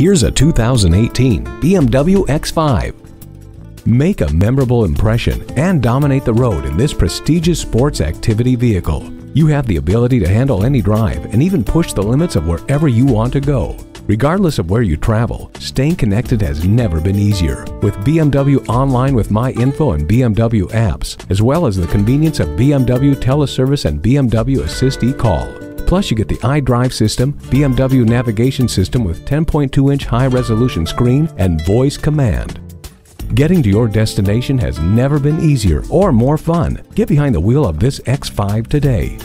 Here's a 2018 BMW X5. Make a memorable impression and dominate the road in this prestigious sports activity vehicle. You have the ability to handle any drive and even push the limits of wherever you want to go. Regardless of where you travel, staying connected has never been easier. With BMW Online with My Info and BMW apps, as well as the convenience of BMW Teleservice and BMW Assist eCall. Plus, you get the iDrive system, BMW navigation system with 10.2 inch high resolution screen, and voice command. Getting to your destination has never been easier or more fun. Get behind the wheel of this X5 today.